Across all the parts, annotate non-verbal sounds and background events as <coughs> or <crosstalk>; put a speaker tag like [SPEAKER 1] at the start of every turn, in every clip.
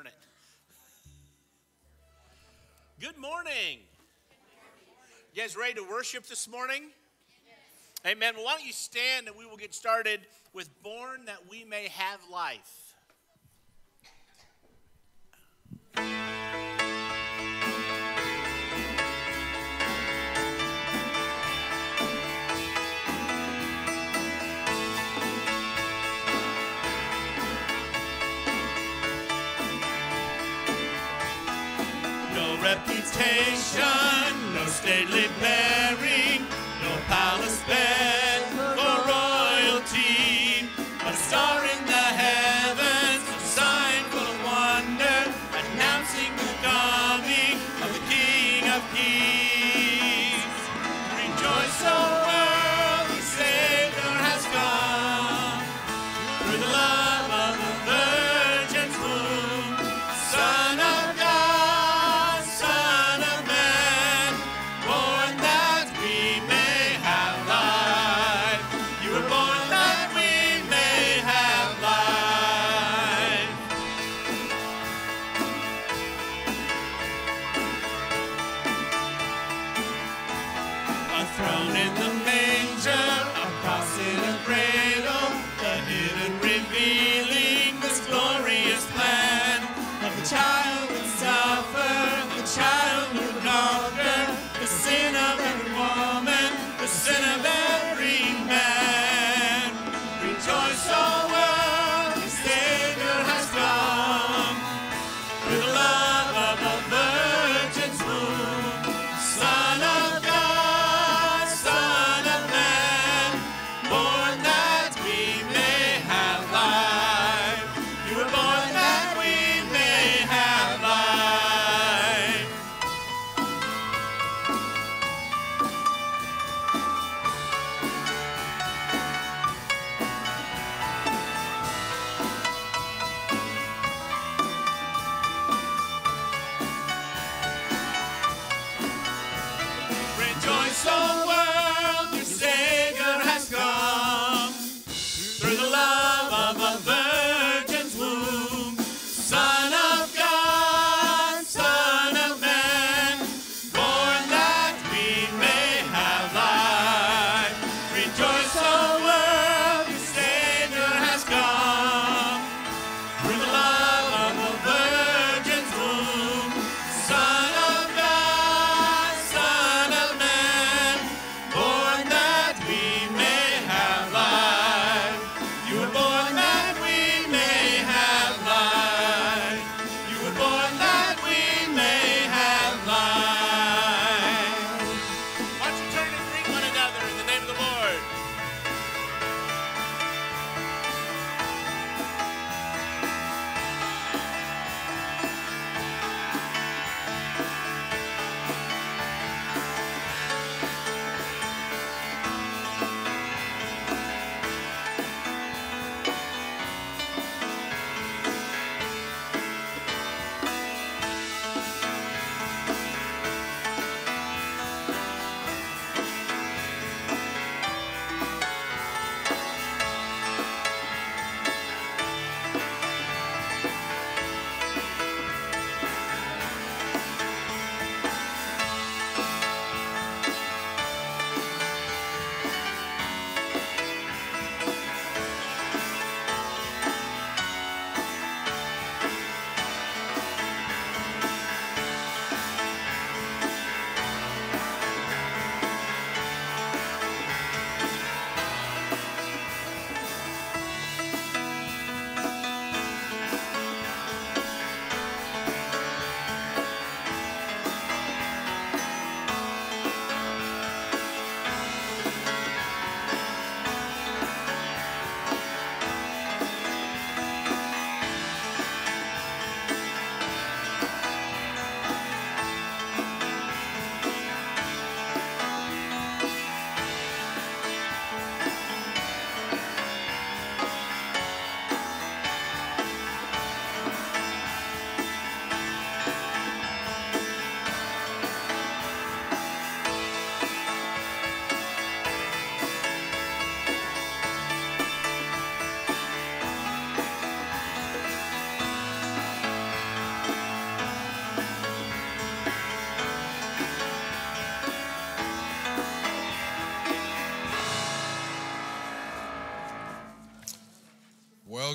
[SPEAKER 1] earn it. Good morning. You guys ready to worship this morning? Amen. Well, why don't you stand and we will get started with Born That We May Have Life. Reputation, no stately bearing, no palace bed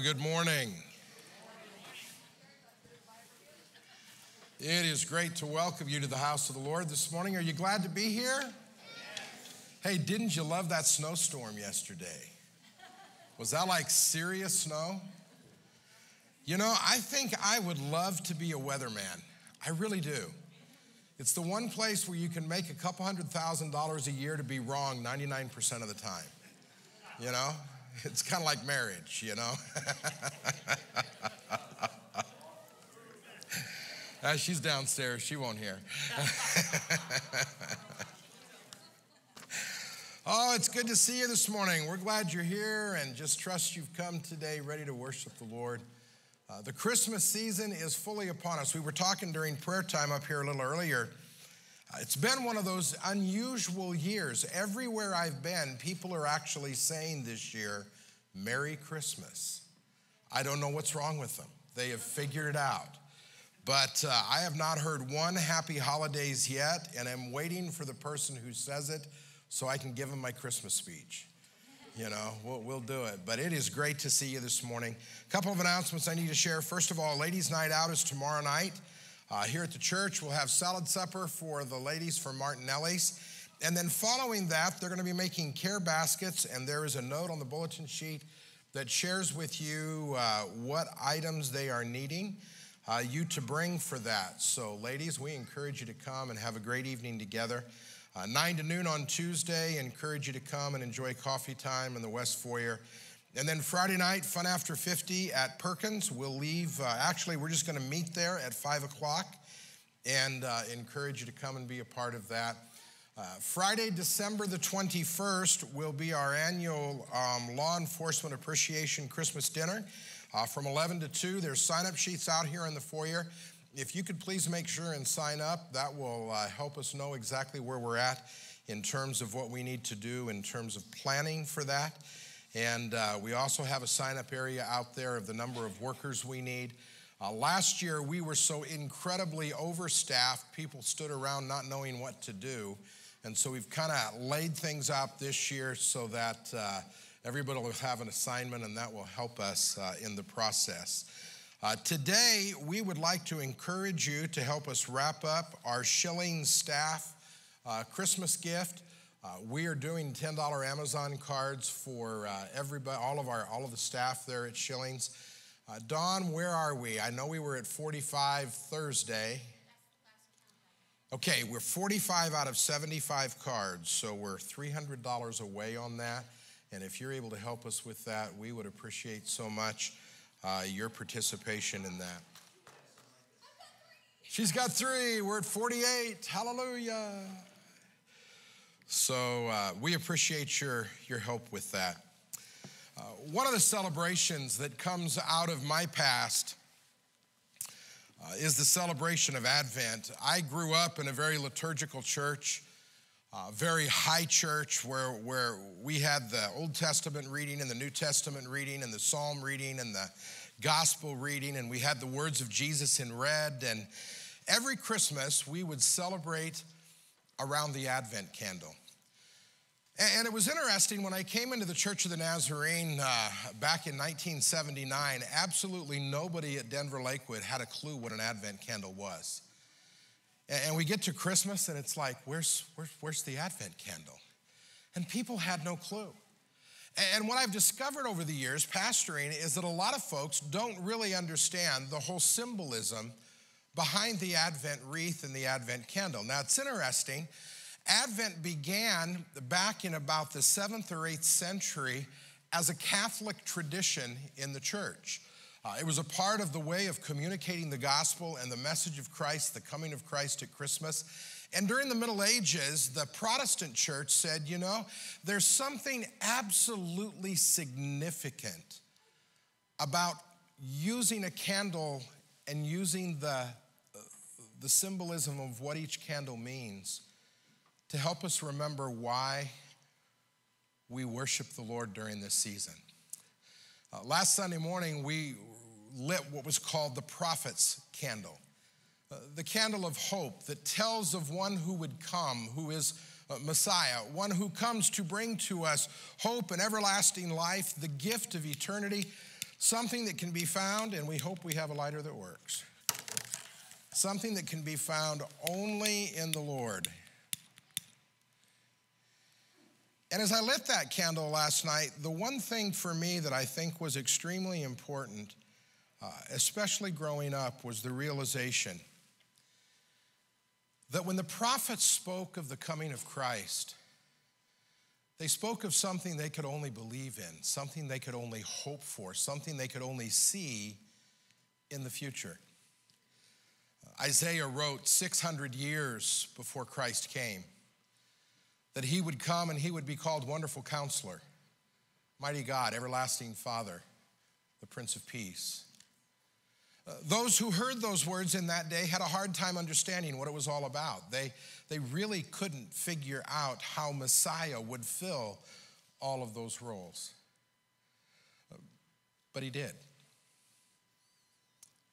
[SPEAKER 2] Good morning. It is great to welcome you to the house of the Lord this morning. Are you glad to be here? Hey, didn't you love that snowstorm yesterday? Was that like serious snow? You know, I think I would love to be a weatherman. I really do. It's the one place where you can make a couple hundred thousand dollars a year to be wrong 99% of the time. You know? <laughs> It's kind of like marriage, you know? uh, <laughs> she's downstairs, she won't hear. <laughs> oh, it's good to see you this morning. We're glad you're here and just trust you've come today ready to worship the Lord. Uh, the Christmas season is fully upon us. We were talking during prayer time up here a little earlier. It's been one of those unusual years. Everywhere I've been, people are actually saying this year, Merry Christmas. I don't know what's wrong with them. They have figured it out. But uh, I have not heard one happy holidays yet, and I'm waiting for the person who says it so I can give him my Christmas speech. You know, we'll, we'll do it. But it is great to see you this morning. A couple of announcements I need to share. First of all, Ladies' Night Out is tomorrow night. Uh, here at the church, we'll have salad supper for the ladies from Martinelli's. And then following that, they're going to be making care baskets, and there is a note on the bulletin sheet that shares with you uh, what items they are needing uh, you to bring for that. So, ladies, we encourage you to come and have a great evening together. Uh, 9 to noon on Tuesday, encourage you to come and enjoy coffee time in the West Foyer. And then Friday night, Fun After 50 at Perkins. We'll leave, uh, actually, we're just going to meet there at 5 o'clock and uh, encourage you to come and be a part of that. Uh, Friday, December the 21st, will be our annual um, Law Enforcement Appreciation Christmas dinner. Uh, from 11 to 2, there's sign up sheets out here in the foyer. If you could please make sure and sign up, that will uh, help us know exactly where we're at in terms of what we need to do in terms of planning for that. And uh, we also have a sign up area out there of the number of workers we need. Uh, last year, we were so incredibly overstaffed, people stood around not knowing what to do. And so we've kind of laid things out this year so that uh, everybody will have an assignment and that will help us uh, in the process. Uh, today, we would like to encourage you to help us wrap up our Shilling staff uh, Christmas gift. Uh, we are doing $10 Amazon cards for uh, everybody, all of our, all of the staff there at Shillings. Uh, Don, where are we? I know we were at 45 Thursday. Okay, we're 45 out of 75 cards, so we're $300 away on that. And if you're able to help us with that, we would appreciate so much uh, your participation in that. She's got three. We're at 48. Hallelujah. So uh, we appreciate your, your help with that. Uh, one of the celebrations that comes out of my past uh, is the celebration of Advent. I grew up in a very liturgical church, uh, very high church, where, where we had the Old Testament reading and the New Testament reading and the Psalm reading and the gospel reading, and we had the words of Jesus in red. And every Christmas, we would celebrate around the Advent candle. And it was interesting when I came into the Church of the Nazarene uh, back in 1979, absolutely nobody at Denver Lakewood had a clue what an Advent candle was. And we get to Christmas and it's like, where's, where's, where's the Advent candle? And people had no clue. And what I've discovered over the years pastoring is that a lot of folks don't really understand the whole symbolism behind the Advent wreath and the Advent candle. Now, it's interesting. Advent began back in about the seventh or eighth century as a Catholic tradition in the church. Uh, it was a part of the way of communicating the gospel and the message of Christ, the coming of Christ at Christmas. And during the Middle Ages, the Protestant church said, you know, there's something absolutely significant about using a candle and using the, the symbolism of what each candle means to help us remember why we worship the Lord during this season. Uh, last Sunday morning, we lit what was called the prophet's candle. Uh, the candle of hope that tells of one who would come, who is uh, Messiah, one who comes to bring to us hope and everlasting life, the gift of eternity. something that can be found, and we hope we have a lighter that works. Something that can be found only in the Lord. And as I lit that candle last night, the one thing for me that I think was extremely important, uh, especially growing up, was the realization that when the prophets spoke of the coming of Christ, they spoke of something they could only believe in, something they could only hope for, something they could only see in the future. Isaiah wrote 600 years before Christ came that he would come and he would be called Wonderful Counselor, Mighty God, Everlasting Father, the Prince of Peace. Uh, those who heard those words in that day had a hard time understanding what it was all about. They, they really couldn't figure out how Messiah would fill all of those roles. Uh, but he did.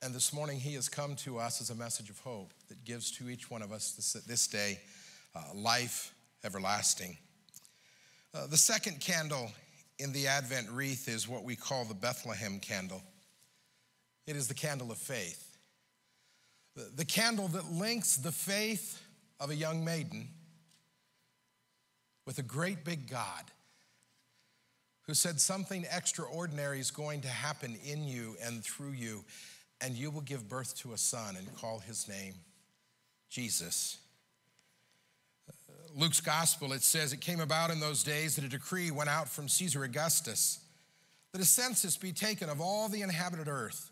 [SPEAKER 2] And this morning, he has come to us as a message of hope that gives to each one of us this, this day uh, life everlasting. Uh, the second candle in the Advent wreath is what we call the Bethlehem candle. It is the candle of faith. The, the candle that links the faith of a young maiden with a great big God who said something extraordinary is going to happen in you and through you, and you will give birth to a son and call his name Jesus. Uh, Luke's gospel, it says, It came about in those days that a decree went out from Caesar Augustus that a census be taken of all the inhabited earth.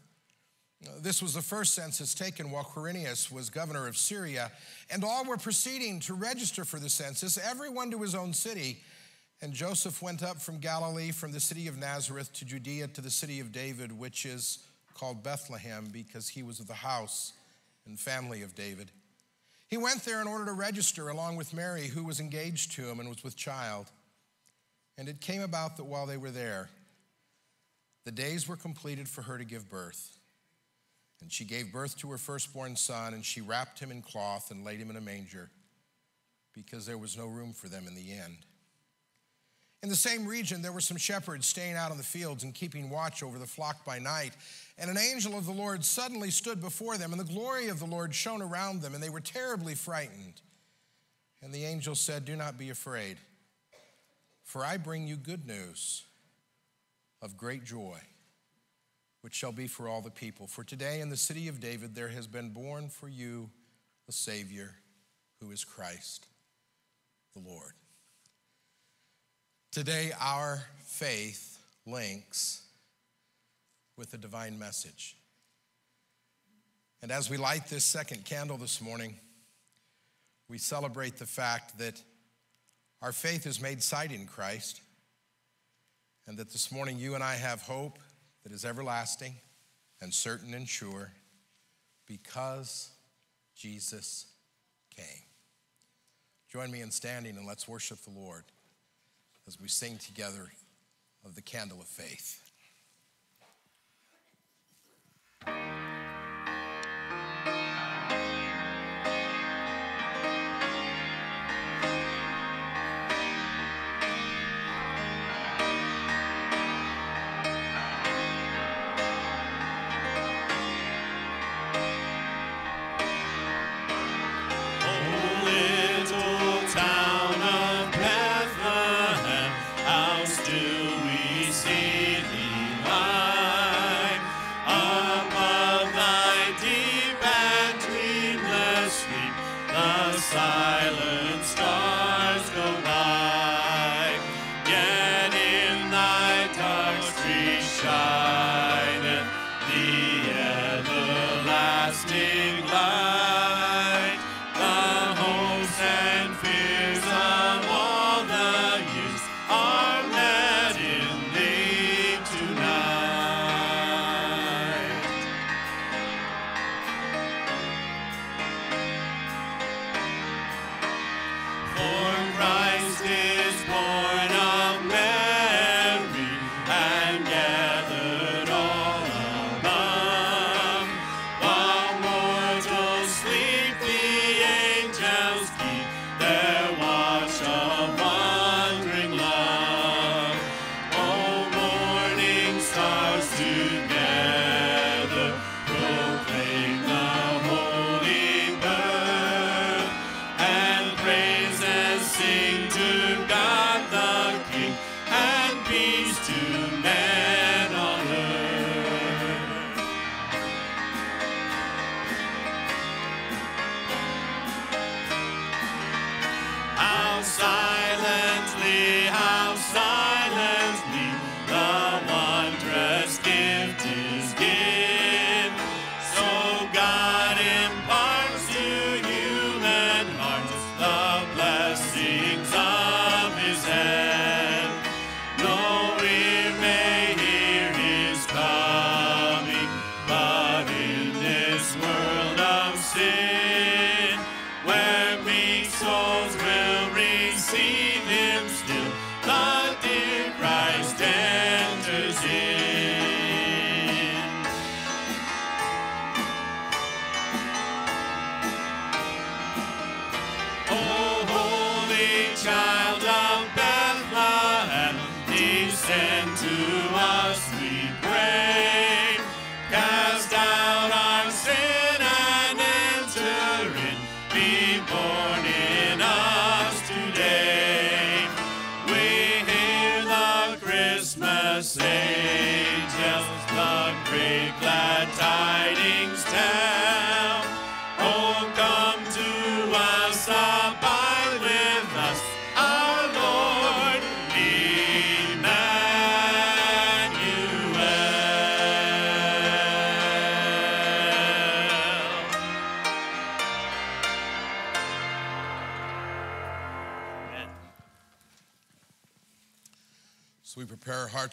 [SPEAKER 2] Uh, this was the first census taken while Quirinius was governor of Syria, and all were proceeding to register for the census, everyone to his own city. And Joseph went up from Galilee, from the city of Nazareth to Judea to the city of David, which is called Bethlehem, because he was of the house and family of David. He went there in order to register along with Mary, who was engaged to him and was with child. And it came about that while they were there, the days were completed for her to give birth. And she gave birth to her firstborn son, and she wrapped him in cloth and laid him in a manger because there was no room for them in the inn. In the same region, there were some shepherds staying out in the fields and keeping watch over the flock by night. And an angel of the Lord suddenly stood before them, and the glory of the Lord shone around them, and they were terribly frightened. And the angel said, Do not be afraid, for I bring you good news of great joy which shall be for all the people. For today in the city of David there has been born for you a Savior who is Christ the Lord. Today, our faith links with the divine message. And as we light this second candle this morning, we celebrate the fact that our faith is made sight in Christ, and that this morning you and I have hope that is everlasting and certain and sure because Jesus came. Join me in standing and let's worship the Lord as we sing together of the candle of faith.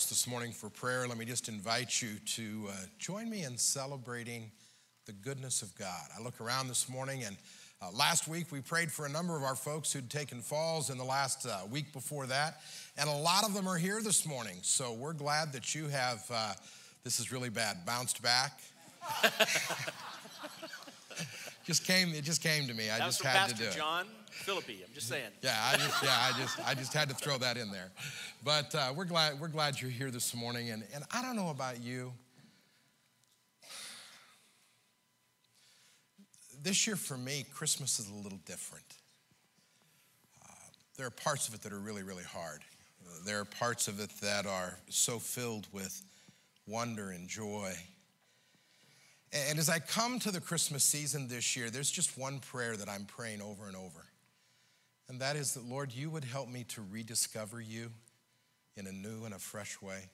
[SPEAKER 2] This morning for prayer. Let me just invite you to uh, join me in celebrating the goodness of God. I look around this morning, and uh, last week we prayed for a number of our folks who'd taken falls in the last uh, week before that, and a lot of them are here this morning. So we're glad that you have, uh, this is really bad, bounced back. <laughs> just came, it just came to me. I
[SPEAKER 3] That
[SPEAKER 2] just had
[SPEAKER 3] Pastor
[SPEAKER 2] to do it.
[SPEAKER 3] John Philippi. I'm just saying.
[SPEAKER 2] Yeah, I just, yeah, I just, I just had to throw that in there. But uh, we're glad, we're glad you're here this morning. And, and I don't know about you. This year for me, Christmas is a little different. Uh, there are parts of it that are really, really hard. There are parts of it that are so filled with wonder and joy. And as I come to the Christmas season this year, there's just one prayer that I'm praying over and over. And that is that, Lord, you would help me to rediscover you in a new and a fresh way.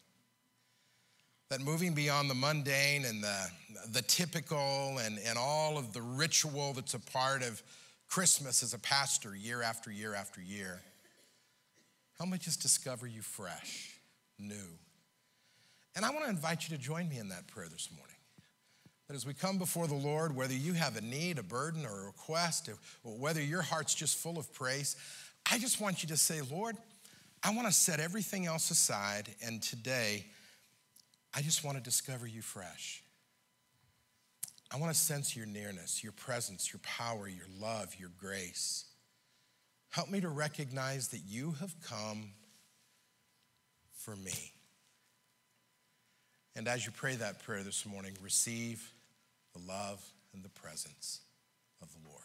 [SPEAKER 2] That moving beyond the mundane and the, the typical and, and all of the ritual that's a part of Christmas as a pastor year after year after year, help me just discover you fresh, new. And I want to invite you to join me in that prayer this morning. That as we come before the Lord, whether you have a need, a burden, or a request, or whether your heart's just full of praise, I just want you to say, Lord, I want to set everything else aside, and today, I just want to discover you fresh. I want to sense your nearness, your presence, your power, your love, your grace. Help me to recognize that you have come for me. And as you pray that prayer this morning, receive the love and the presence of the Lord.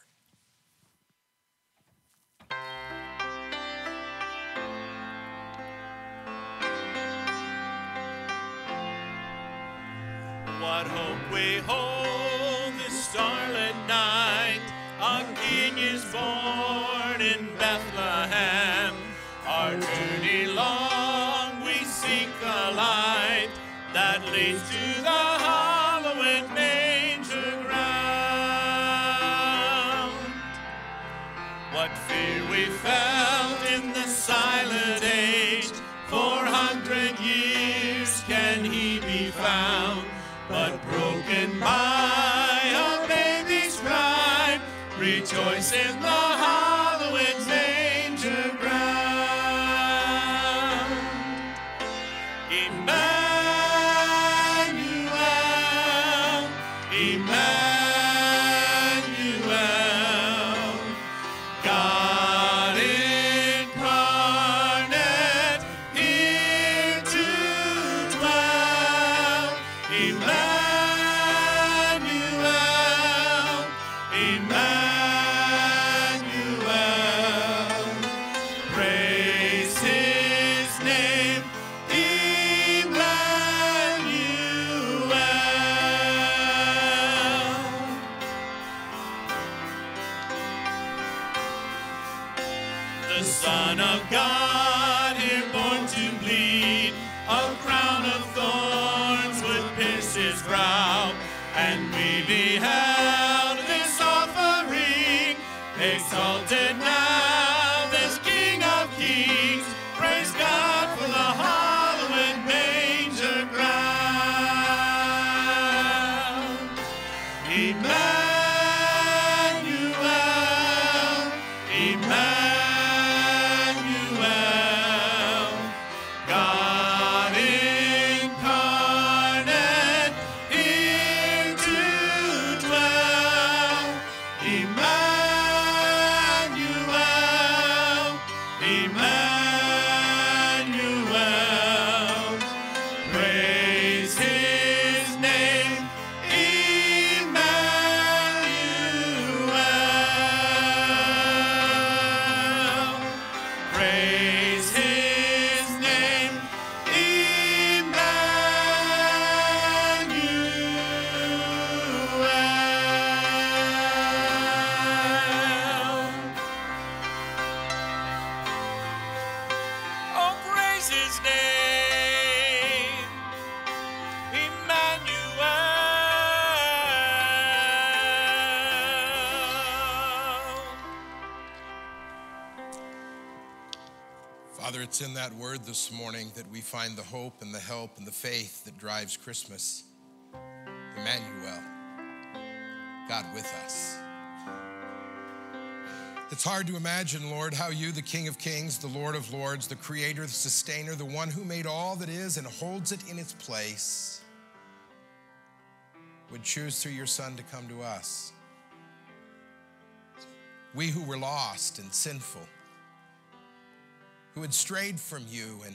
[SPEAKER 1] What hope we hold this starlit night. A king is born What fear we felt in the silent age, four hundred years can he be found, but broken by a baby's cry, rejoice in the
[SPEAKER 2] Father, it's in that word this morning that we find the hope and the help and the faith that drives Christmas. Emmanuel, God with us. It's hard to imagine, Lord, how you, the King of Kings, the Lord of Lords, the Creator, the Sustainer, the one who made all that is and holds it in its place, would choose through your Son to come to us. We who were lost and sinful who had strayed from you and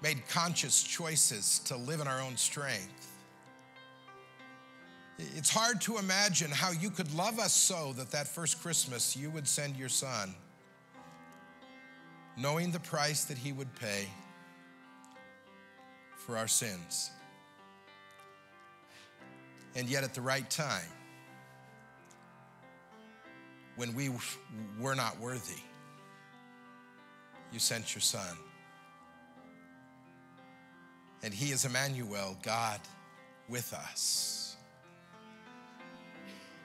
[SPEAKER 2] made conscious choices to live in our own strength. It's hard to imagine how you could love us so that that first Christmas you would send your son, knowing the price that he would pay for our sins. And yet, at the right time, when we were not worthy, you sent your son. And he is Emmanuel, God with us.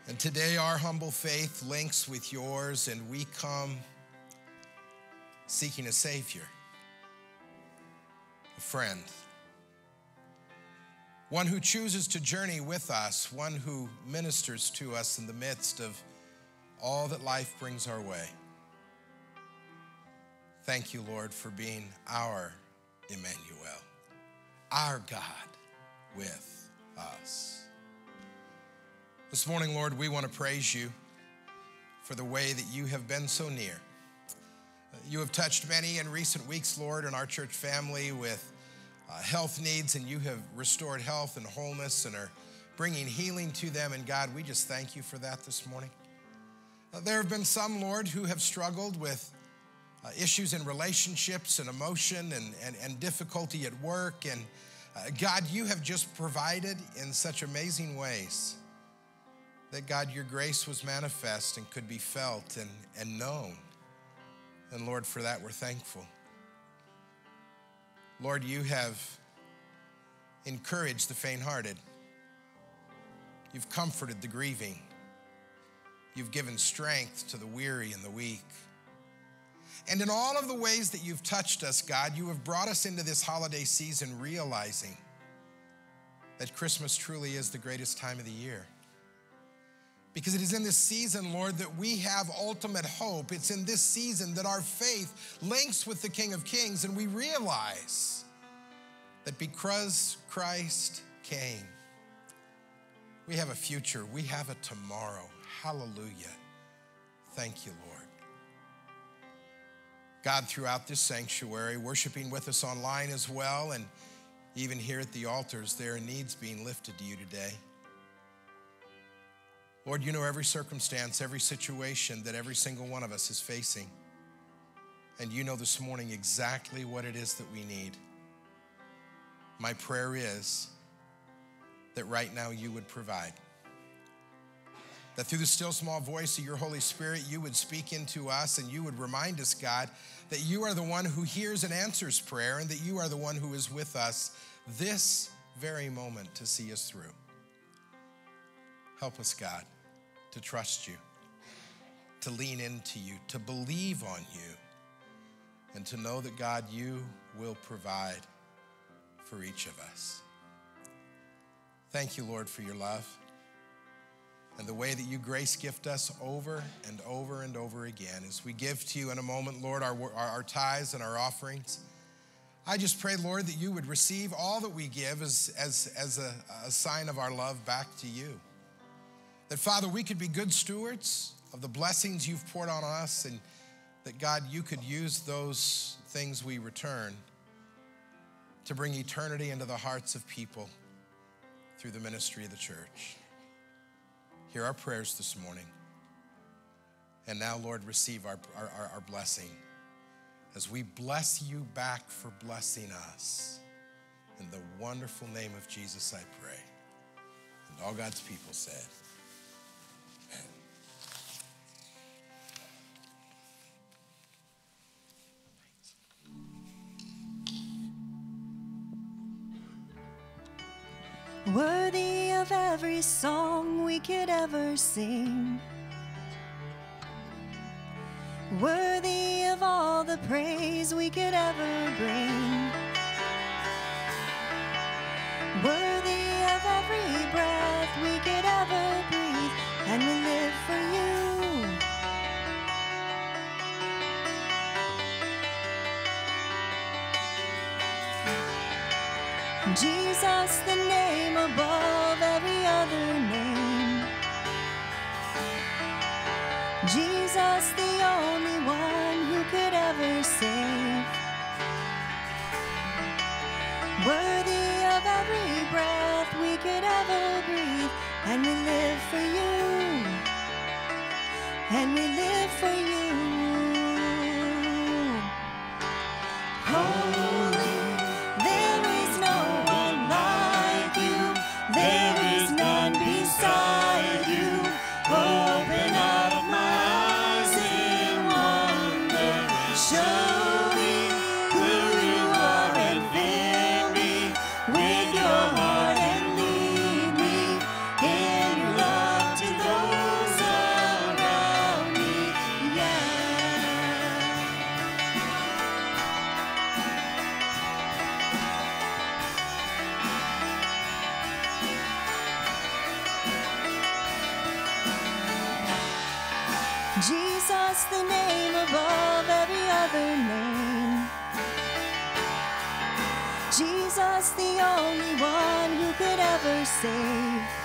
[SPEAKER 2] And today, our humble faith links with yours, and we come seeking a Savior, a friend, one who chooses to journey with us, one who ministers to us in the midst of all that life brings our way. Thank you, Lord, for being our Emmanuel, our God with us. This morning, Lord, we want to praise you for the way that you have been so near. You have touched many in recent weeks, Lord, in our church family with uh, health needs, and you have restored health and wholeness and are bringing healing to them. And God, we just thank you for that this morning. Uh, there have been some, Lord, who have struggled with uh, issues in relationships and emotion and, and, and difficulty at work. And uh, God, you have just provided in such amazing ways that God, your grace was manifest and could be felt and, and known. And Lord, for that we're thankful. Lord, you have encouraged the faint hearted, you've comforted the grieving, you've given strength to the weary and the weak. And in all of the ways that you've touched us, God, you have brought us into this holiday season realizing that Christmas truly is the greatest time of the year. Because it is in this season, Lord, that we have ultimate hope. It's in this season that our faith links with the King of Kings, and we realize that because Christ came, we have a future, we have a tomorrow. Hallelujah. Thank you, Lord. God, throughout this sanctuary, worshiping with us online as well, and even here at the altars, there are needs being lifted to you today. Lord, you know every circumstance, every situation that every single one of us is facing. And you know this morning exactly what it is that we need. My prayer is that right now you would provide that through the still small voice of your Holy Spirit, you would speak into us and you would remind us, God, that you are the one who hears and answers prayer and that you are the one who is with us this very moment to see us through. Help us, God, to trust you, to lean into you, to believe on you, and to know that, God, you will provide for each of us. Thank you, Lord, for your love and the way that you grace gift us over and over and over again. As we give to you in a moment, Lord, our, our, our tithes and our offerings, I just pray, Lord, that you would receive all that we give as, as, as a, a sign of our love back to you. That, Father, we could be good stewards of the blessings you've poured on us, and that, God, you could use those things we return to bring eternity into the hearts of people through the ministry of the church. Hear our prayers this morning. And now, Lord, receive our, our, our blessing as we bless you back for blessing us. In the wonderful name of Jesus, I pray. And all God's people said,
[SPEAKER 4] worthy of every song we could ever sing,
[SPEAKER 5] worthy of all the praise we could ever bring, worthy of every breath we could ever breathe, and we live for you. Jesus, the name above every other name. Jesus, the only one who could ever save. Worthy of every breath we could ever breathe, and we live for you. And we live for you. Holy
[SPEAKER 4] safe.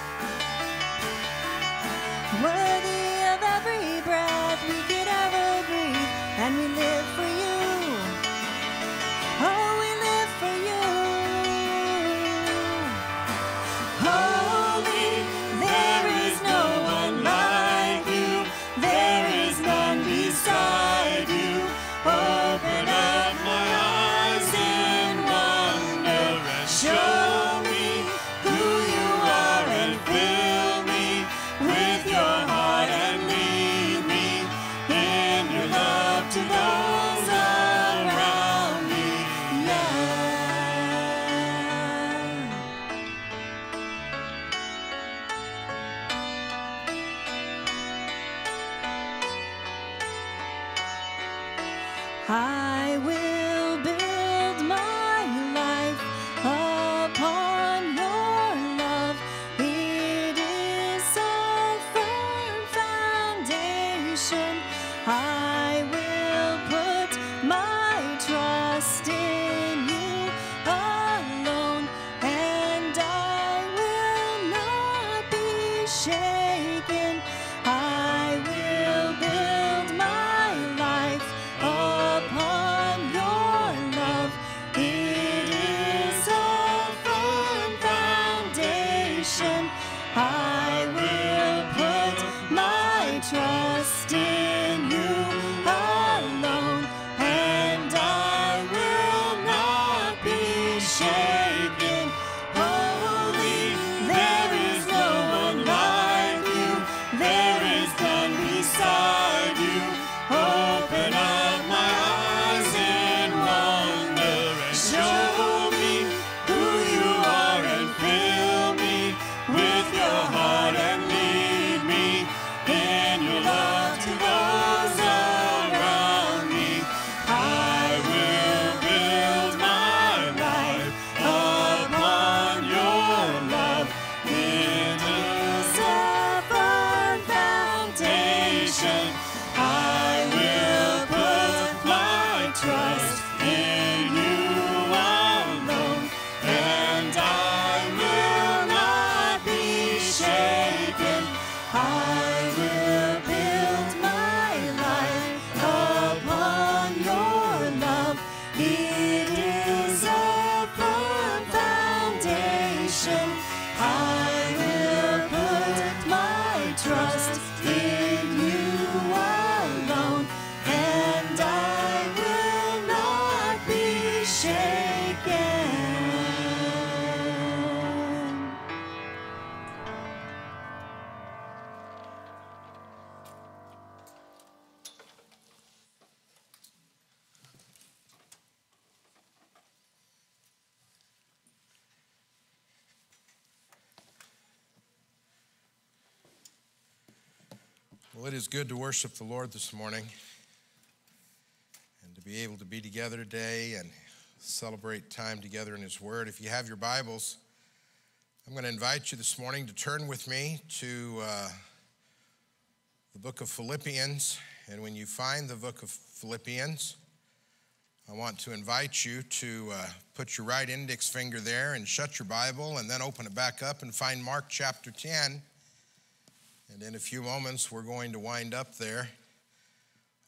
[SPEAKER 4] good to worship the Lord this morning and to
[SPEAKER 2] be able to be together today and celebrate time together in His Word. If you have your Bibles, I'm going to invite you this morning to turn with me to uh, the book of Philippians. And when you find the book of Philippians, I want to invite you to uh, put your right index finger there and shut your Bible and then open it back up and find Mark chapter 10 and in a few moments, we're going to wind up there.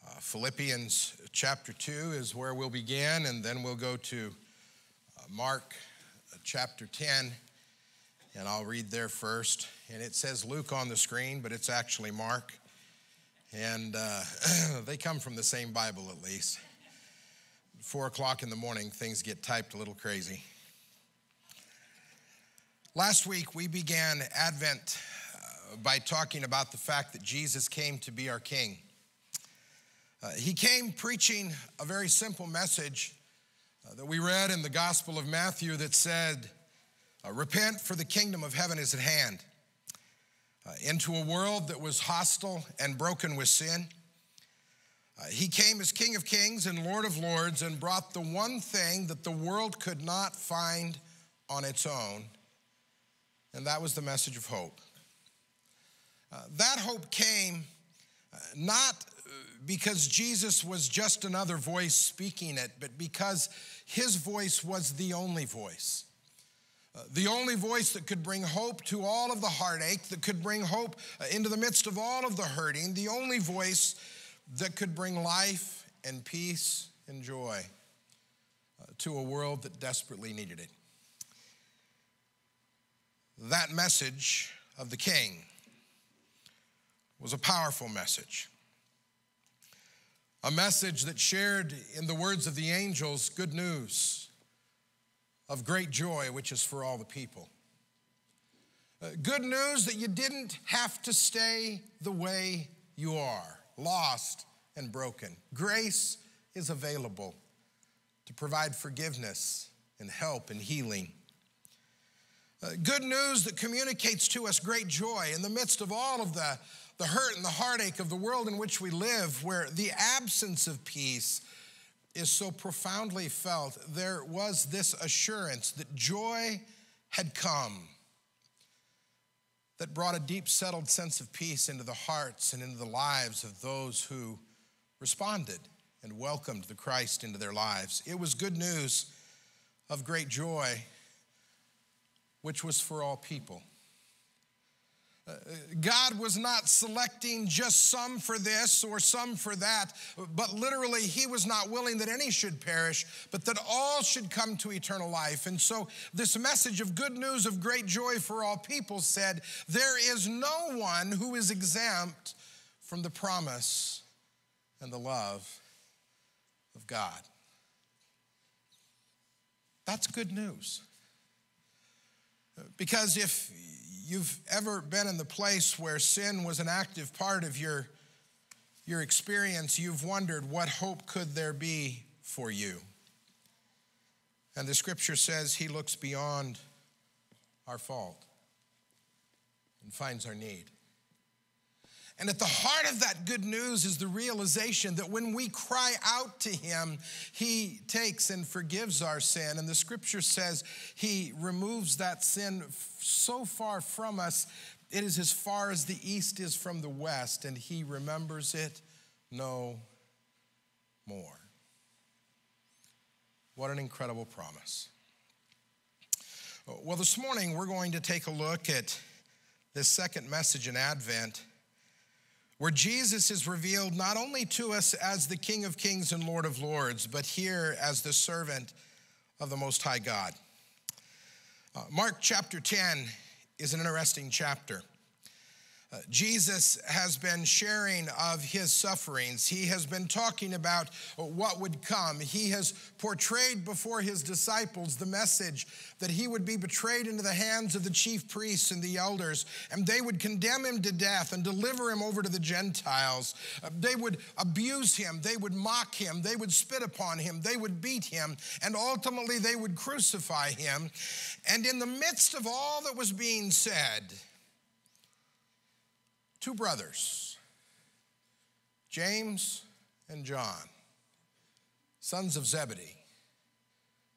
[SPEAKER 2] Uh, Philippians chapter 2 is where we'll begin, and then we'll go to uh, Mark uh, chapter 10, and I'll read there first. And it says Luke on the screen, but it's actually Mark. And uh, <clears throat> they come from the same Bible at least. Four o'clock in the morning, things get typed a little crazy. Last week, we began Advent by talking about the fact that Jesus came to be our King. Uh, he came preaching a very simple message uh, that we read in the Gospel of Matthew that said, uh, Repent, for the kingdom of heaven is at hand. Uh, into a world that was hostile and broken with sin, uh, he came as King of Kings and Lord of Lords and brought the one thing that the world could not find on its own, and that was the message of hope. Uh, that hope came not because Jesus was just another voice speaking it, but because his voice was the only voice. Uh, the only voice that could bring hope to all of the heartache, that could bring hope uh, into the midst of all of the hurting, the only voice that could bring life and peace and joy uh, to a world that desperately needed it. That message of the King was a powerful message. A message that shared, in the words of the angels, good news of great joy, which is for all the people. Uh, good news that you didn't have to stay the way you are, lost and broken. Grace is available to provide forgiveness and help and healing. Uh, good news that communicates to us great joy in the midst of all of the the hurt and the heartache of the world in which we live, where the absence of peace is so profoundly felt, there was this assurance that joy had come that brought a deep settled sense of peace into the hearts and into the lives of those who responded and welcomed the Christ into their lives. It was good news of great joy, which was for all people. God was not selecting just some for this or some for that, but literally, He was not willing that any should perish, but that all should come to eternal life. And so, this message of good news of great joy for all people said, There is no one who is exempt from the promise and the love of God. That's good news. Because if you've ever been in the place where sin was an active part of your, your experience, you've wondered what hope could there be for you. And the scripture says he looks beyond our fault and finds our need. And at the heart of that good news is the realization that when we cry out to Him, He takes and forgives our sin. And the scripture says He removes that sin so far from us, it is as far as the east is from the west, and He remembers it no more. What an incredible promise. Well, this morning we're going to take a look at this second message in Advent where Jesus is revealed not only to us as the King of Kings and Lord of Lords, but here as the servant of the Most High God. Uh, Mark chapter 10 is an interesting chapter. Jesus has been sharing of his sufferings. He has been talking about what would come. He has portrayed before his disciples the message that he would be betrayed into the hands of the chief priests and the elders, and they would condemn him to death and deliver him over to the Gentiles. Uh, they would abuse him, they would mock him, they would spit upon him, they would beat him, and ultimately they would crucify him. And in the midst of all that was being said, two brothers, James and John, sons of Zebedee,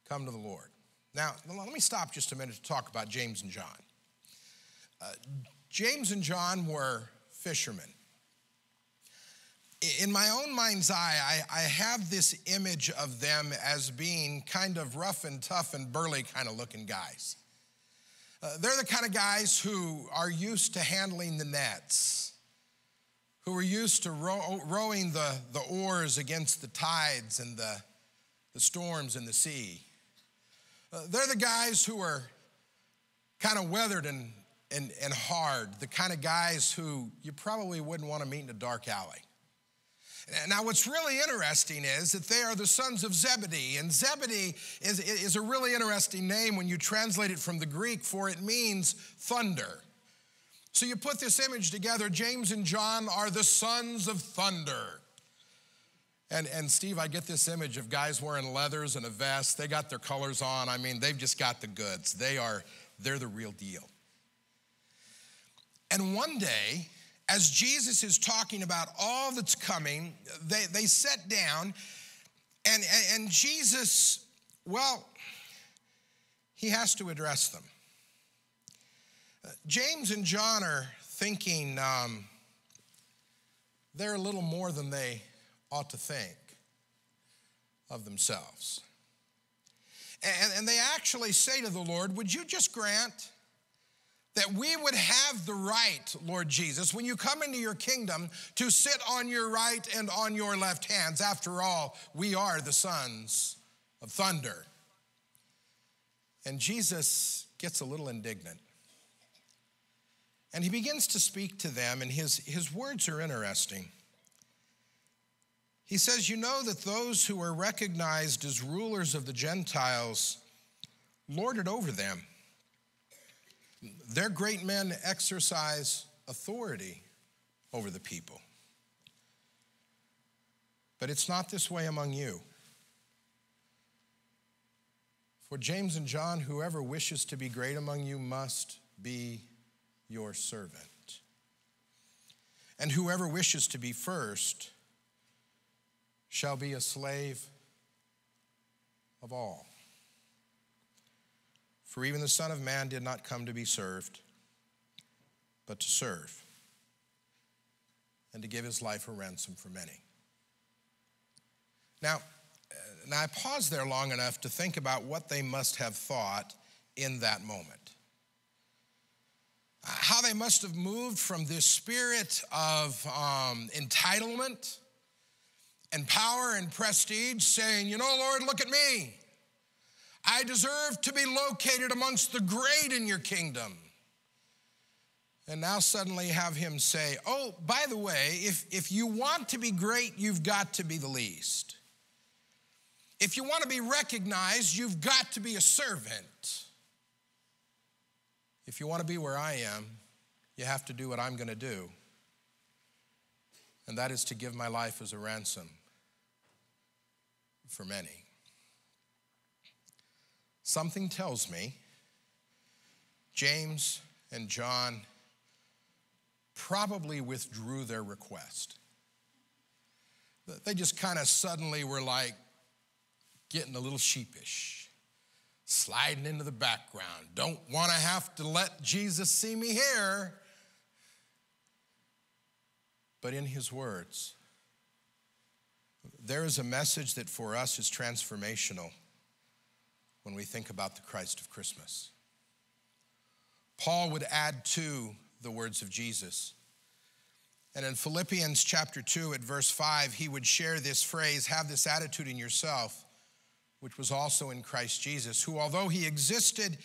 [SPEAKER 2] come to the Lord. Now, let me stop just a minute to talk about James and John. Uh, James and John were fishermen. In my own mind's eye, I, I, have this image of them as being kind of rough and tough and burly kind of looking guys. Uh, they're the kind of guys who are used to handling the nets, who are used to row, rowing the, the oars against the tides and the, the storms in the sea. Uh, they're the guys who are kind of weathered and, and, and hard, the kind of guys who you probably wouldn't want to meet in a dark alley. Now, what's really interesting is that they are the sons of Zebedee, and Zebedee is, is a really interesting name when you translate it from the Greek, for it means thunder. So you put this image together James and John are the sons of thunder. And, and Steve, I get this image of guys wearing leathers and a vest. They got their colors on. I mean, they've just got the goods. They are, they're the real deal. And one day, as Jesus is talking about all that's coming, they, they sat down, and, and Jesus, well, he has to address them. James and John are thinking um, they're a little more than they ought to think of themselves. And, and they actually say to the Lord, Would you just grant? That we would have the right, Lord Jesus, when you come into your kingdom, to sit on your right and on your left hands. After all, we are the sons of thunder. And Jesus gets a little indignant. And he begins to speak to them, and his, his words are interesting. He says, You know that those who are recognized as rulers of the Gentiles lord it over them their great men exercise authority over the people. But it's not this way among you. For James and John, whoever wishes to be great among you must be your servant. And whoever wishes to be first shall be a slave of all. For even the Son of Man did not come to be served, but to serve, and to give his life a ransom for many. Now, now I paused there long enough to think about what they must have thought in that moment. How they must have moved from this spirit of um, entitlement and power and prestige, saying, You know, Lord, look at me. I deserve to be located amongst the great in your kingdom. And now suddenly have him say, Oh, by the way, if, if you want to be great, you've got to be the least. If you want to be recognized, you've got to be a servant. If you want to be where I am, you have to do what I'm going to do. And that is to give my life as a ransom for many. Something tells me James and John probably withdrew their request. They just kind of suddenly were like getting a little sheepish, sliding into the background. Don't want to have to let Jesus see me here. But in his words, there is a message that for us is transformational when we think about the Christ of Christmas. Paul would add to the words of Jesus. And in Philippians chapter 2 at verse 5, he would share this phrase have this attitude in yourself, which was also in Christ Jesus, who, although he existed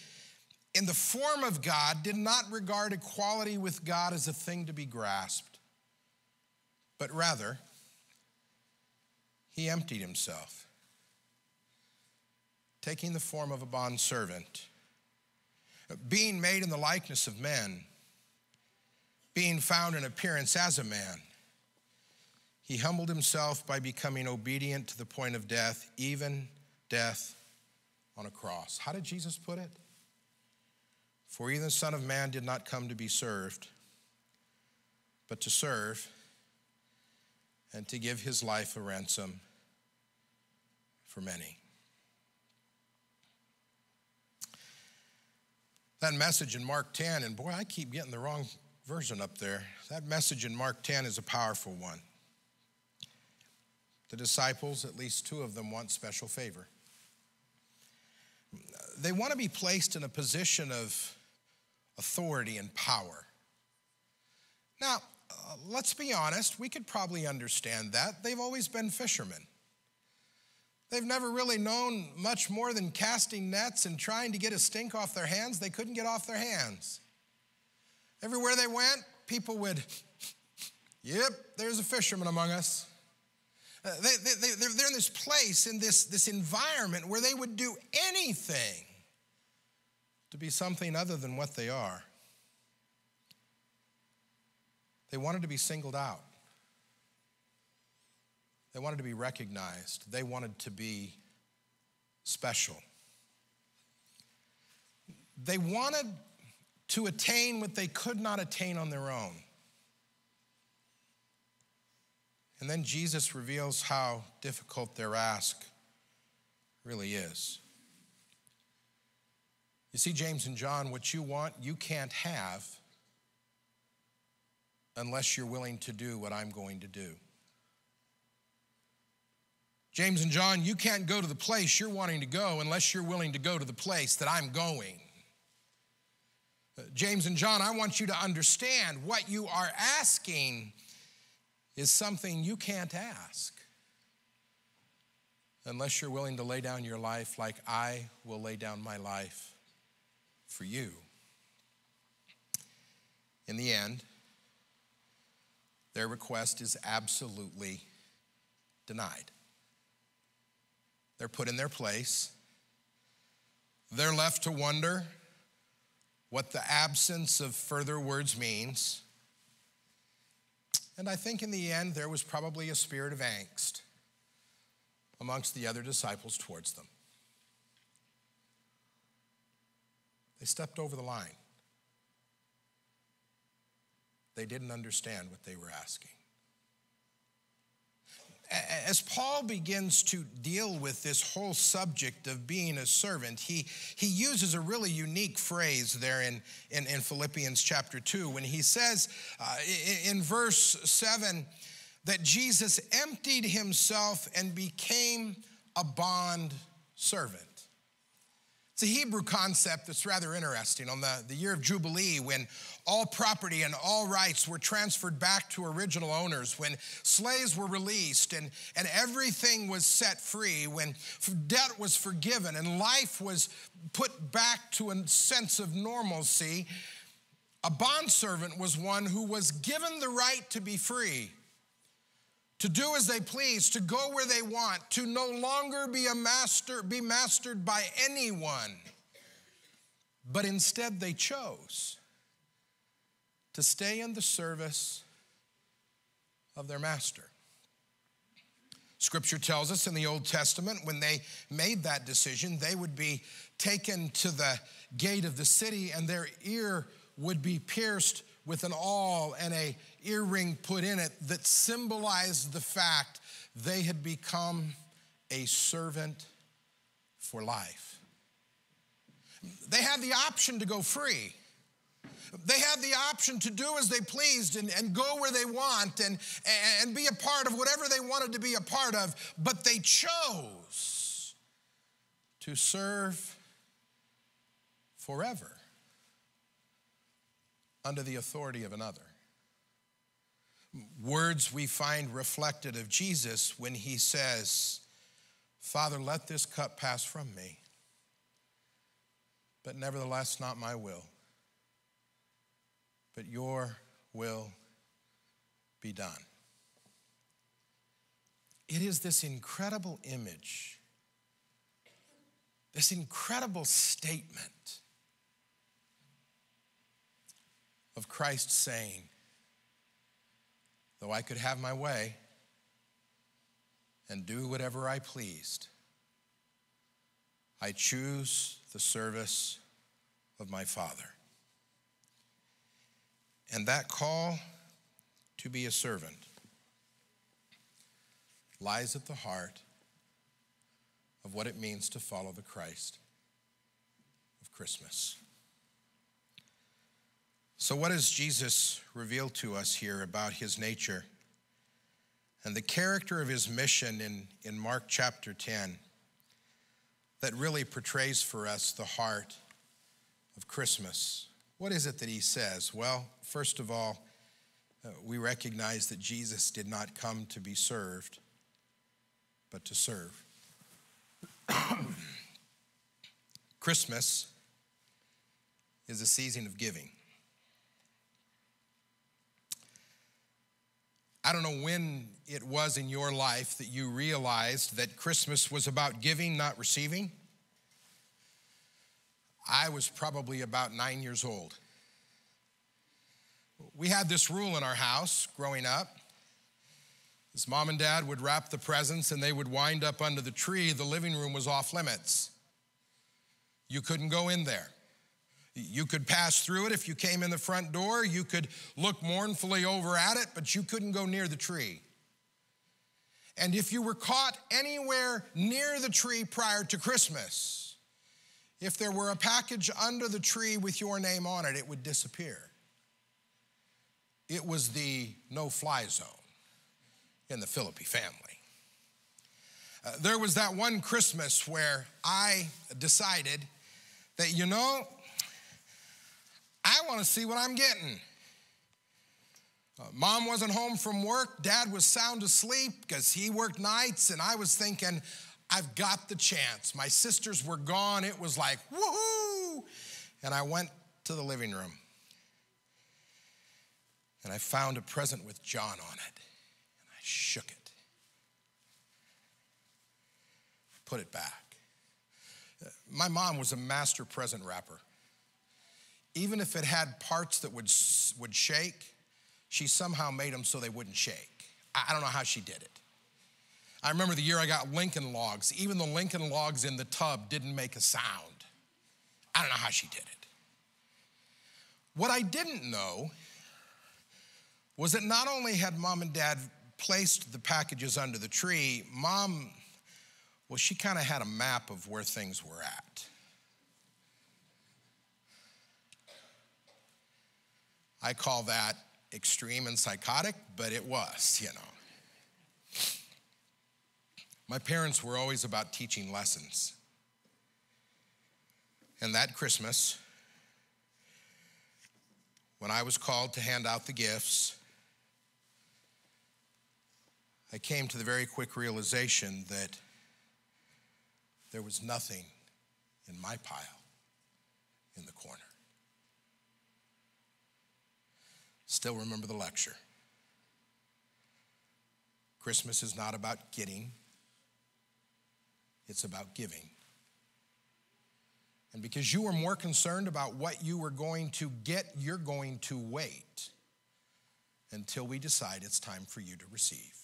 [SPEAKER 2] in the form of God, did not regard equality with God as a thing to be grasped, but rather, he emptied himself taking the form of a bondservant, being made in the likeness of men, being found in appearance as a man. He humbled himself by becoming obedient to the point of death, even death on a cross. How did Jesus put it? For even the Son of Man did not come to be served, but to serve and to give his life a ransom for many. That message in Mark 10, and boy, I keep getting the wrong version up there. That message in Mark 10 is a powerful one. The disciples, at least two of them, want special favor. They want to be placed in a position of authority and power. Now, uh, let's be honest, we could probably understand that. They've always been fishermen. They've never really known much more than casting nets and trying to get a stink off their hands. They couldn't get off their hands. Everywhere they went, people would, yep, there's a fisherman among us. Uh, they, they, they're, in this place, in this, this environment where they would do anything to be something other than what they are. They wanted to be singled out. They wanted to be recognized. They wanted to be special. They wanted to attain what they could not attain on their own. And then Jesus reveals how difficult their ask really is. You see, James and John, what you want, you can't have unless you're willing to do what I'm going to do. James and John, you can't go to the place you're wanting to go unless you're willing to go to the place that I'm going. Uh, James and John, I want you to understand what you are asking is something you can't ask unless you're willing to lay down your life like I will lay down my life for you. In the end, their request is absolutely denied. They're put in their place. They're left to wonder what the absence of further words means. And I think in the end, there was probably a spirit of angst amongst the other disciples towards them. They stepped over the line. They didn't understand what they were asking as Paul begins to deal with this whole subject of being a servant, he, he uses a really unique phrase there in, in, in Philippians chapter 2 when he says uh, in, in verse 7 that Jesus emptied himself and became a bond servant. It's a Hebrew concept that's rather interesting. On the, the year of Jubilee, when all property and all rights were transferred back to original owners, when slaves were released and, and everything was set free, when debt was forgiven and life was put back to a sense of normalcy, a bondservant was one who was given the right to be free to do as they please, to go where they want, to no longer be a master, be mastered by anyone. But instead they chose to stay in the service of their master. Scripture tells us in the Old Testament, when they made that decision, they would be taken to the gate of the city and their ear would be pierced with an awl and a earring put in it that symbolized the fact they had become a servant for life. They had the option to go free. They had the option to do as they pleased and, and go where they want and, and be a part of whatever they wanted to be a part of, but they chose to serve forever under the authority of another. Words we find reflected of Jesus when he says, Father, let this cup pass from me, but nevertheless, not my will, but your will be done. It is this incredible image, this incredible statement of Christ saying, Though I could have my way and do whatever I pleased, I choose the service of my Father. And that call to be a servant lies at the heart of what it means to follow the Christ of Christmas. So, what does Jesus reveal to us here about his nature and the character of his mission in, in Mark chapter 10 that really portrays for us the heart of Christmas? What is it that he says? Well, first of all, uh, we recognize that Jesus did not come to be served, but to serve. <coughs> Christmas is a season of giving. I don't know when it was in your life that you realized that Christmas was about giving, not receiving. I was probably about nine years old. We had this rule in our house growing up. As mom and dad would wrap the presents and they would wind up under the tree, the living room was off limits. You couldn't go in there. You could pass through it if you came in the front door. You could look mournfully over at it, but you couldn't go near the tree. And if you were caught anywhere near the tree prior to Christmas, if there were a package under the tree with your name on it, it would disappear. It was the no fly zone in the Philippi family. Uh, there was that one Christmas where I decided that, you know, I want to see what I'm getting. Uh, Mom wasn't home from work. Dad was sound asleep because he worked nights, and I was thinking, I've got the chance. My sisters were gone. It was like, woohoo! And I went to the living room and I found a present with John on it, and I shook it, put it back. Uh, my mom was a master present wrapper even if it had parts that would, would shake, she somehow made them so they wouldn't shake. I don't know how she did it. I remember the year I got Lincoln logs. Even the Lincoln logs in the tub didn't make a sound. I don't know how she did it. What I didn't know was that not only had mom and dad placed the packages under the tree, mom, well, she kind of had a map of where things were at. I call that extreme and psychotic, but it was, you know. My parents were always about teaching lessons. And that Christmas, when I was called to hand out the gifts, I came to the very quick realization that there was nothing in my pile in the corner. Still remember the lecture. Christmas is not about getting, it's about giving. And because you are more concerned about what you are going to get, you're going to wait until we decide it's time for you to receive.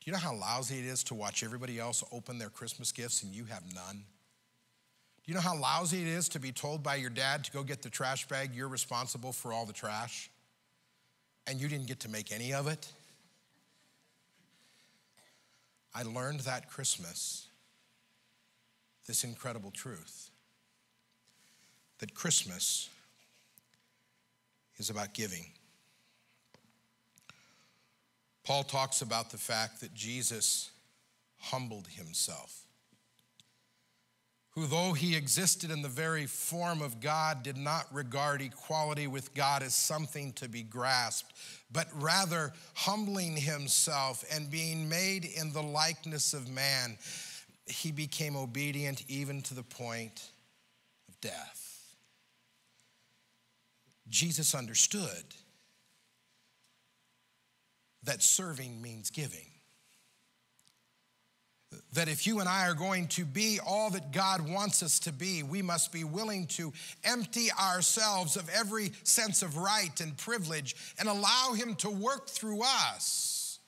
[SPEAKER 2] Do you know how lousy it is to watch everybody else open their Christmas gifts and you have none? Do you know how lousy it is to be told by your dad to go get the trash bag? You're responsible for all the trash, and you didn't get to make any of it? I learned that Christmas this incredible truth that Christmas is about giving. Paul talks about the fact that Jesus humbled himself who, though he existed in the very form of God, did not regard equality with God as something to be grasped, but rather humbling himself and being made in the likeness of man, he became obedient even to the point of death. Jesus understood that serving means giving that if you and I are going to be all that God wants us to be, we must be willing to empty ourselves of every sense of right and privilege and allow Him to work through us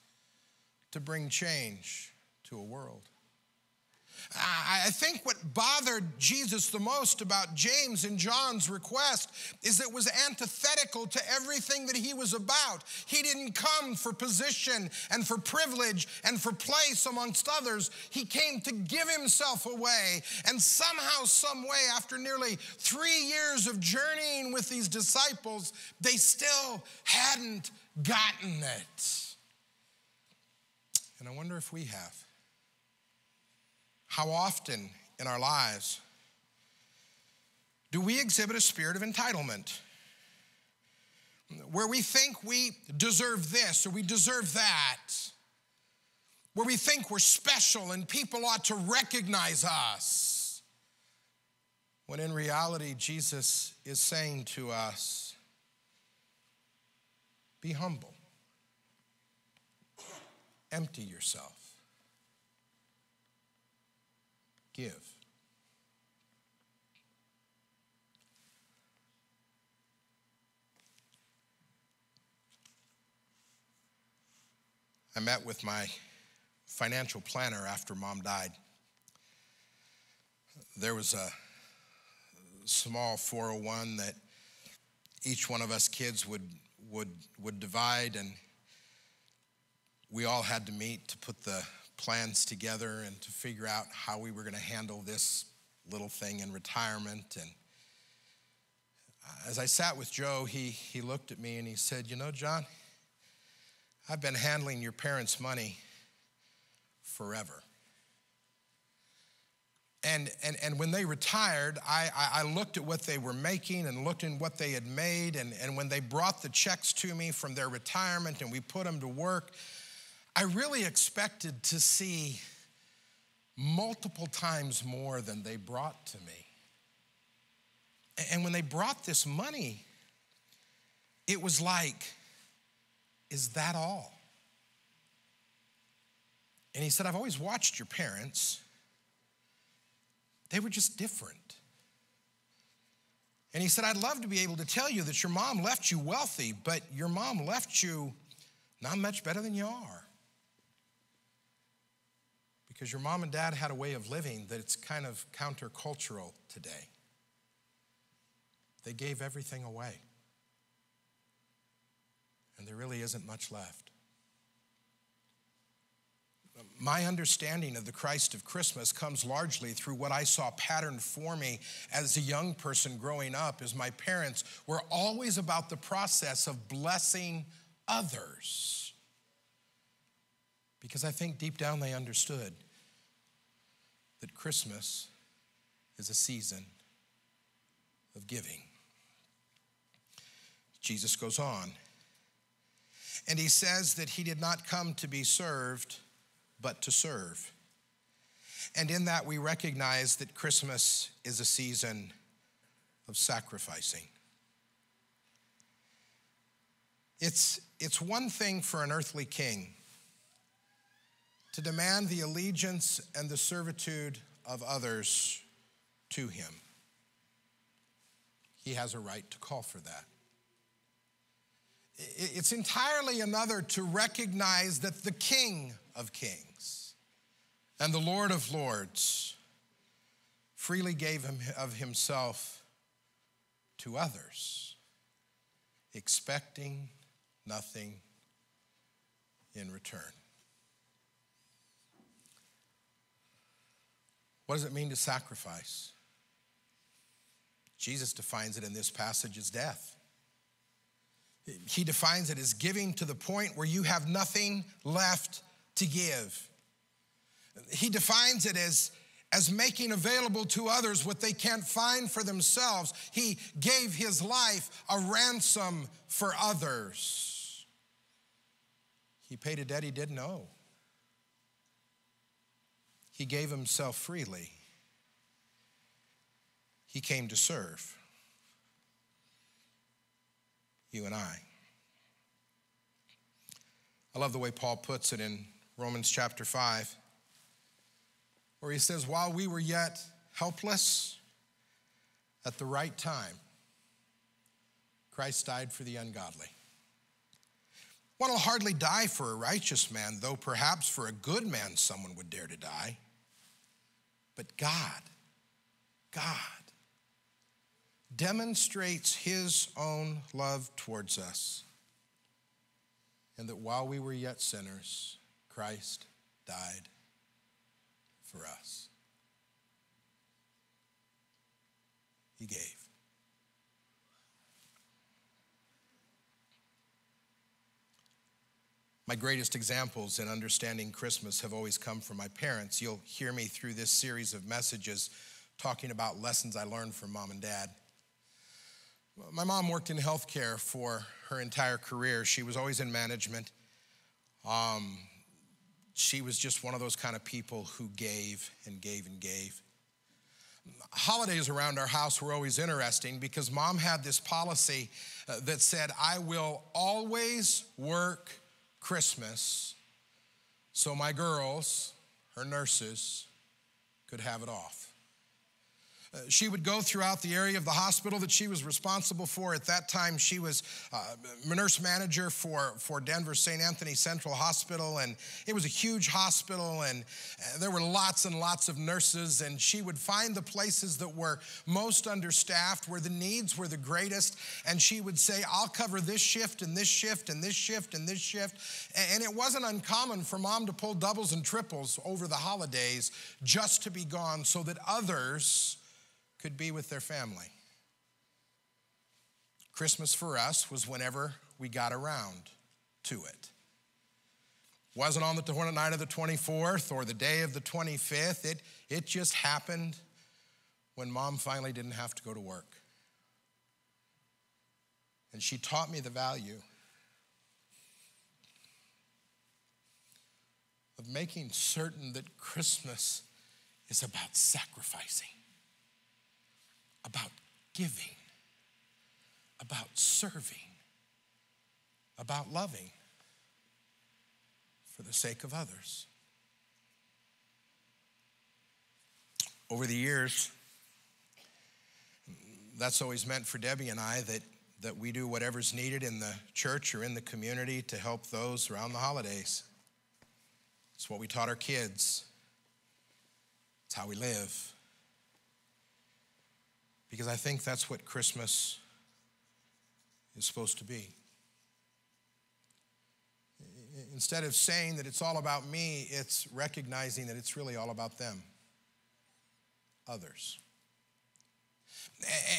[SPEAKER 2] to bring change to a world. I think what bothered Jesus the most about James and John's request is it was antithetical to everything that he was about. He didn't come for position and for privilege and for place amongst others. He came to give himself away. And somehow, some way, after nearly three years of journeying with these disciples, they still hadn't gotten it. And I wonder if we have. How often in our lives do we exhibit a spirit of entitlement? Where we think we deserve this or we deserve that, where we think we're special and people ought to recognize us. When in reality, Jesus is saying to us, be humble, empty yourself. Give. I met with my financial planner after mom died. There was a small 401 that each one of us kids would, would, would divide, and we all had to meet to put the plans together and to figure out how we were going to handle this little thing in retirement. And uh, as I sat with Joe, he, he looked at me and he said, You know, John, I've been handling your parents' money forever. And, and, and when they retired, I, I, I, looked at what they were making and looked at what they had made. And, and when they brought the checks to me from their retirement and we put them to work, I really expected to see multiple times more than they brought to me. And when they brought this money, it was like, is that all? And he said, I've always watched your parents. They were just different. And he said, I'd love to be able to tell you that your mom left you wealthy, but your mom left you not much better than you are because your mom and dad had a way of living that's kind of countercultural today. They gave everything away, and there really isn't much left. My understanding of the Christ of Christmas comes largely through what I saw patterned for me as a young person growing up, as my parents were always about the process of blessing others. Because I think deep down they understood that Christmas is a season of giving. Jesus goes on, and he says that he did not come to be served, but to serve. And in that, we recognize that Christmas is a season of sacrificing. It's, it's one thing for an earthly king to demand the allegiance and the servitude of others to him. He has a right to call for that. It's entirely another to recognize that the King of Kings and the Lord of Lords freely gave him of himself to others, expecting nothing in return. What does it mean to sacrifice? Jesus defines it in this passage as death. He defines it as giving to the point where you have nothing left to give. He defines it as, as making available to others what they can't find for themselves. He gave his life a ransom for others. He paid a debt he didn't owe. He gave himself freely. He came to serve you and I. I love the way Paul puts it in Romans chapter 5, where he says, While we were yet helpless, at the right time, Christ died for the ungodly. One will hardly die for a righteous man, though perhaps for a good man someone would dare to die. But God, God demonstrates his own love towards us. And that while we were yet sinners, Christ died for us. He gave. My greatest examples in understanding Christmas have always come from my parents. You'll hear me through this series of messages talking about lessons I learned from mom and dad. My mom worked in healthcare for her entire career. She was always in management. Um, she was just one of those kind of people who gave and gave and gave. Holidays around our house were always interesting because mom had this policy uh, that said, I will always work Christmas so my girls, her nurses, could have it off. Uh, she would go throughout the area of the hospital that she was responsible for. At that time, she was uh, nurse manager for, for Denver St. Anthony Central Hospital, and it was a huge hospital, and uh, there were lots and lots of nurses, and she would find the places that were most understaffed, where the needs were the greatest, and she would say, I'll cover this shift and this shift and this shift and this shift. And it wasn't uncommon for mom to pull doubles and triples over the holidays just to be gone so that others could be with their family. Christmas for us was whenever we got around to it. Wasn't on the night of the 24th or the day of the 25th. It, it just happened when mom finally didn't have to go to work. And she taught me the value of making certain that Christmas is about sacrificing about giving, about serving, about loving for the sake of others. Over the years, that's always meant for Debbie and I that, that we do whatever's needed in the church or in the community to help those around the holidays. It's what we taught our kids, it's how we live because I think that's what Christmas is supposed to be. Instead of saying that it's all about me, it's recognizing that it's really all about them, others.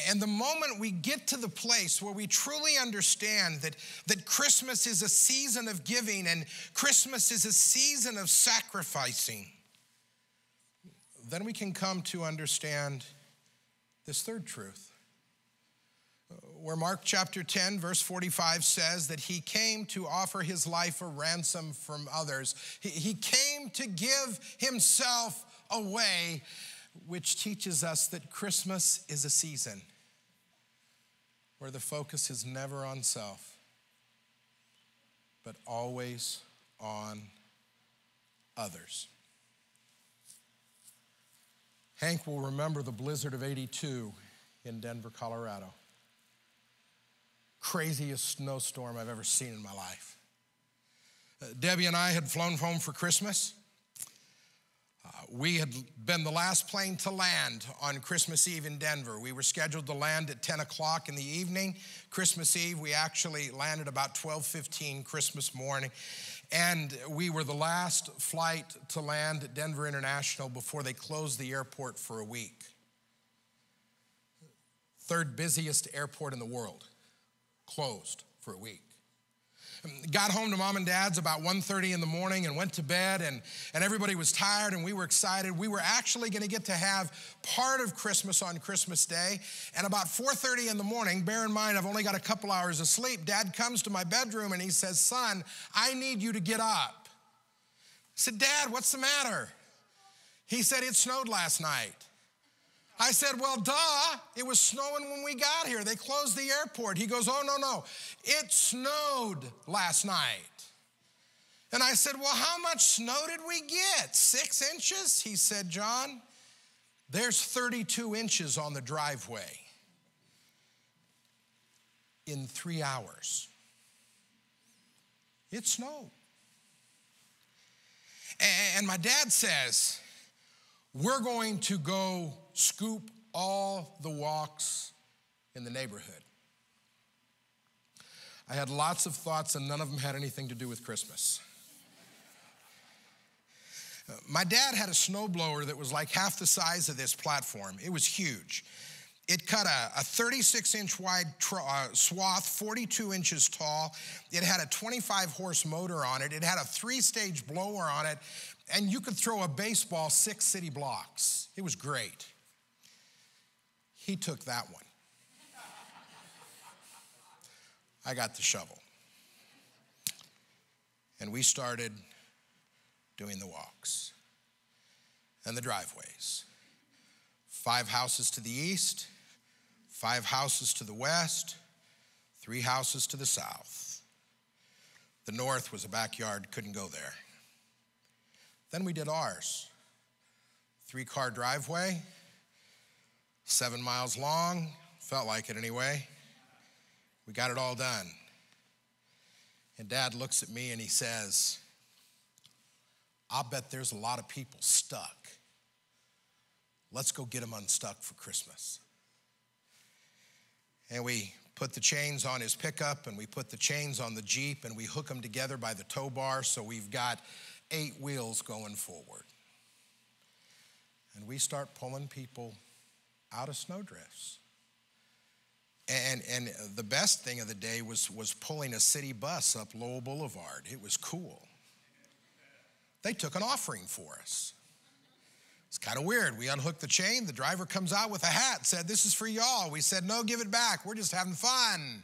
[SPEAKER 2] And the moment we get to the place where we truly understand that, that Christmas is a season of giving and Christmas is a season of sacrificing, then we can come to understand this third truth. Where Mark chapter 10, verse 45 says that he came to offer his life a ransom from others. He, he came to give himself away, which teaches us that Christmas is a season where the focus is never on self, but always on others. Hank will remember the blizzard of 82 in Denver, Colorado. Craziest snowstorm I've ever seen in my life. Uh, Debbie and I had flown home for Christmas. Uh, we had been the last plane to land on Christmas Eve in Denver. We were scheduled to land at 10 o'clock in the evening. Christmas Eve, we actually landed about 12:15 Christmas morning. And we were the last flight to land at Denver International before they closed the airport for a week. Third busiest airport in the world, closed for a week. Got home to mom and dad's about 1.30 in the morning and went to bed and, and everybody was tired and we were excited. We were actually going to get to have part of Christmas on Christmas Day. And about 4.30 in the morning, bear in mind I've only got a couple hours of sleep, dad comes to my bedroom and he says, son, I need you to get up. I said, dad, what's the matter? He said, it snowed last night. I said, Well, duh, it was snowing when we got here. They closed the airport. He goes, Oh, no, no, it snowed last night. And I said, Well, how much snow did we get? Six inches? He said, John, there's 32 inches on the driveway in three hours. It snowed. And my dad says, we're going to go scoop all the walks in the neighborhood. I had lots of thoughts, and none of them had anything to do with Christmas. Uh, My dad had a snowblower that was like half the size of this platform. It was huge. It cut a, a 36 inch wide uh, swath, 42 inches tall. It had a 25 horse motor on it. It had a three stage blower on it, and you could throw a baseball six city blocks. It was great. He took that one. I got the shovel. And we started doing the walks and the driveways. Five houses to the east, five houses to the west, three houses to the south. The north was a backyard, couldn't go there. Then we did ours. Three car driveway, seven miles long, felt like it anyway. We got it all done. And dad looks at me and he says, I'll bet there's a lot of people stuck. Let's go get them unstuck for Christmas. And we put the chains on his pickup and we put the chains on the Jeep and we hook them together by the tow bar so we've got eight wheels going forward. And we start pulling people out of snowdrifts. And, and the best thing of the day was, was pulling a city bus up Lowell Boulevard. It was cool. They took an offering for us. It's kind of weird. We unhooked the chain. The driver comes out with a hat, said, This is for y'all. We said, No, give it back. We're just having fun.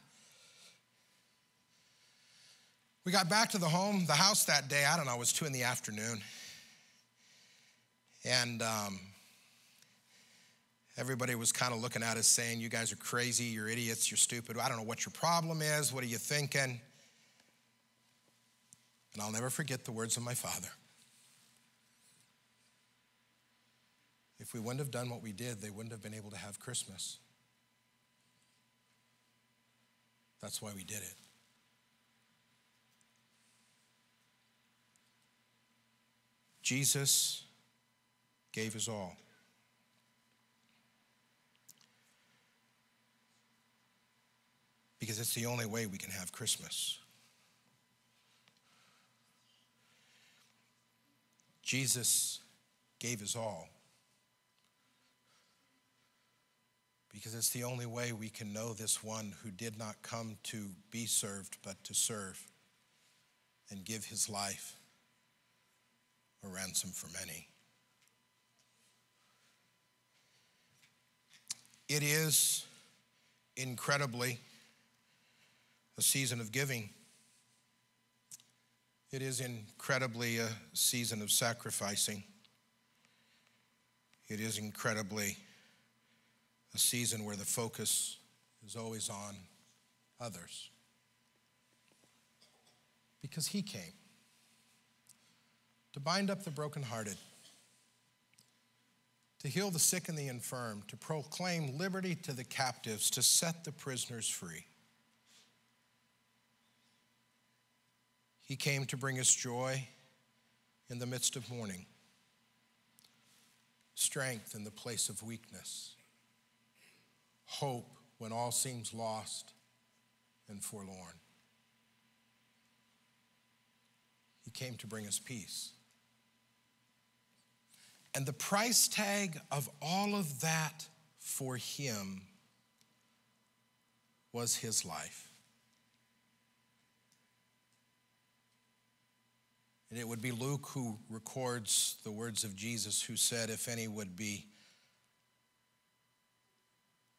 [SPEAKER 2] We got back to the home, the house that day. I don't know, it was two in the afternoon. And um, everybody was kind of looking at us saying, You guys are crazy, you're idiots, you're stupid. I don't know what your problem is. What are you thinking? And I'll never forget the words of my father. If we wouldn't have done what we did, they wouldn't have been able to have Christmas. That's why we did it. Jesus gave his all. Because it's the only way we can have Christmas. Jesus gave his all. Because it's the only way we can know this one who did not come to be served, but to serve and give his life a ransom for many. It is incredibly a season of giving. It is incredibly a season of sacrificing. It is incredibly a season where the focus is always on others. Because he came to bind up the brokenhearted, to heal the sick and the infirm, to proclaim liberty to the captives, to set the prisoners free. He came to bring us joy in the midst of mourning, strength in the place of weakness, hope when all seems lost and forlorn. He came to bring us peace. And the price tag of all of that for him was his life. And it would be Luke who records the words of Jesus, who said, If any would be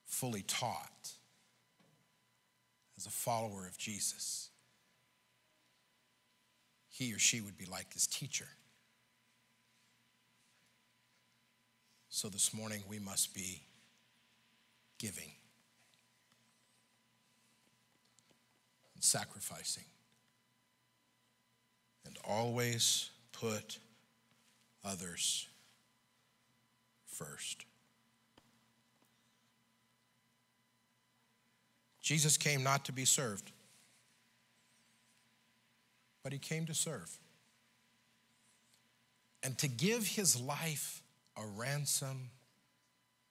[SPEAKER 2] fully taught as a follower of Jesus, he or she would be like his teacher. So this morning we must be giving and sacrificing and always put others first. Jesus came not to be served, but he came to serve and to give his life a ransom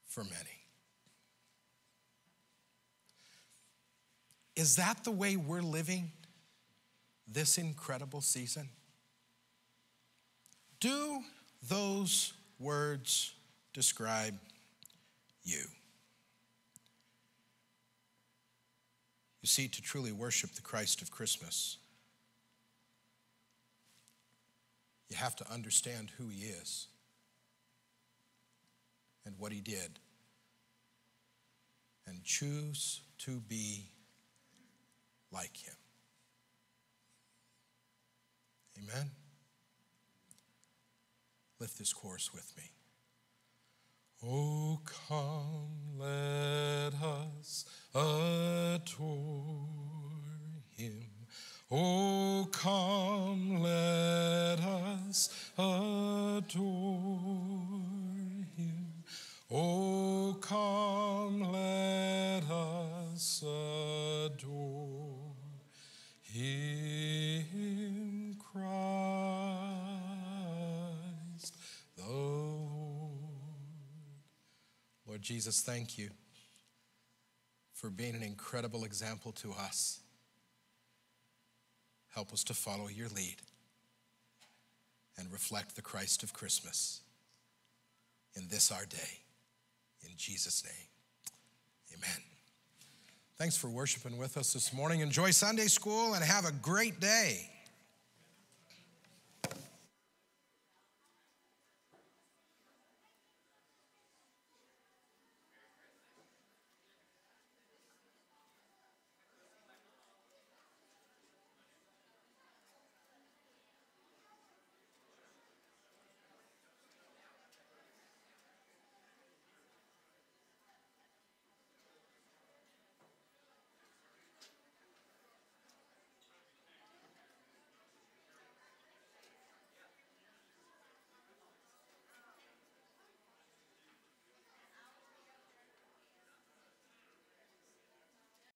[SPEAKER 2] for many. Is that the way we're living this incredible season? Do those words describe you? You see, to truly worship the Christ of Christmas, you have to understand who he is and what he did and choose to be like him. Amen. Lift this chorus with me. Oh, come, let us adore him. Oh, come, let us adore him. Oh, come, let us adore him, Christ the Lord. Lord Jesus, thank you for being an incredible example to us. Help us to follow your lead and reflect the Christ of Christmas in this our day. In Jesus' name, amen. Thanks for worshiping with us this morning. Enjoy Sunday school and have a great day.